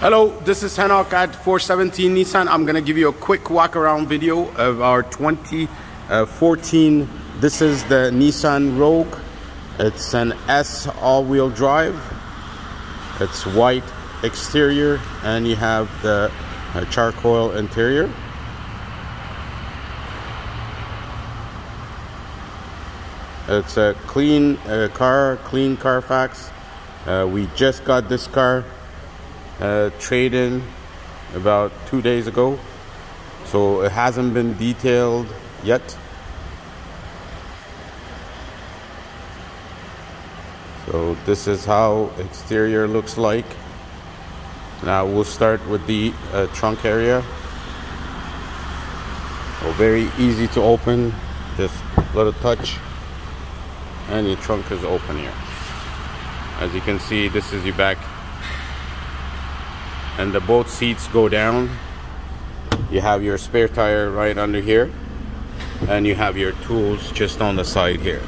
Hello, this is Henok at 417 Nissan. I'm gonna give you a quick walk around video of our 2014. This is the Nissan Rogue. It's an S all-wheel drive. It's white exterior and you have the uh, charcoal interior. It's a clean uh, car, clean Carfax. Uh, we just got this car uh, trade-in about two days ago. So it hasn't been detailed yet. So this is how exterior looks like. Now we'll start with the uh, trunk area. So very easy to open. Just little touch. And your trunk is open here. As you can see this is your back and the both seats go down. You have your spare tire right under here and you have your tools just on the side here.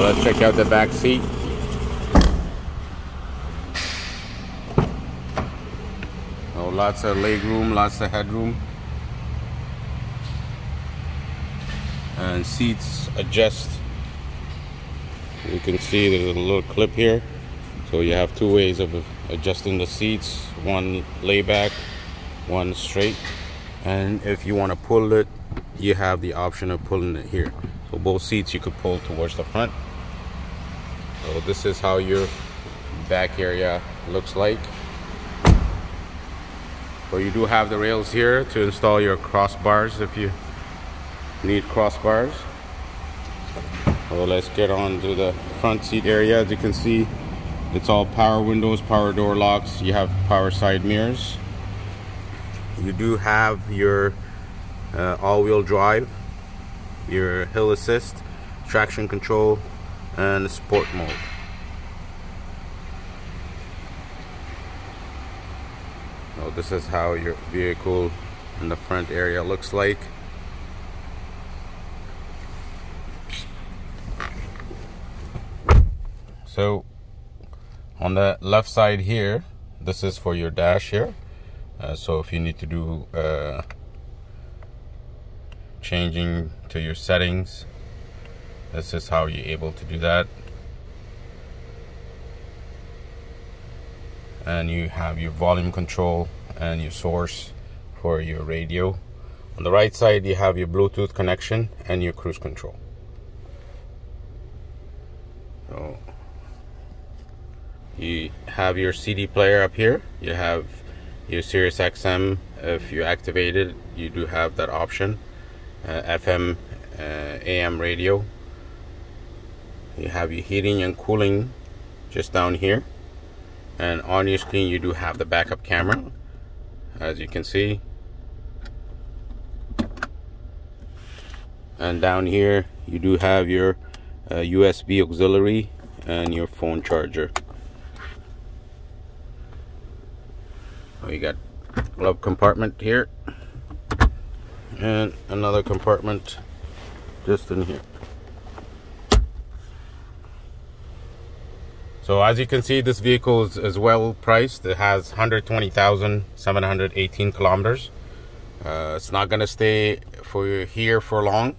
Let's check out the back seat. Oh lots of leg room lots of headroom and seats adjust you can see there's a little clip here. So you have two ways of adjusting the seats one layback one straight. And if you want to pull it you have the option of pulling it here. So both seats you could pull towards the front. So this is how your back area looks like. But you do have the rails here to install your crossbars if you need crossbars well, let's get on to the front seat area. As you can see, it's all power windows, power door locks. You have power side mirrors. You do have your uh, all-wheel drive, your hill assist, traction control, and sport mode. So this is how your vehicle in the front area looks like. So on the left side here this is for your dash here. Uh, so if you need to do uh, changing to your settings this is how you're able to do that. And you have your volume control and your source for your radio. On the right side you have your Bluetooth connection and your cruise control. So you have your CD player up here. You have your Sirius XM if you activate it you do have that option. Uh, FM uh, AM radio. You have your heating and cooling just down here. And on your screen you do have the backup camera as you can see. And down here you do have your uh, USB auxiliary and your phone charger we got glove compartment here and another compartment just in here. So as you can see this vehicle is, is well priced. It has 120,718 kilometers. Uh, it's not gonna stay for here for long.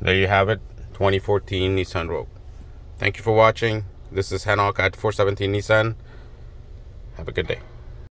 There you have it 2014 Nissan Rogue. Thank you for watching this is Henok at 417 Nissan. Have a good day.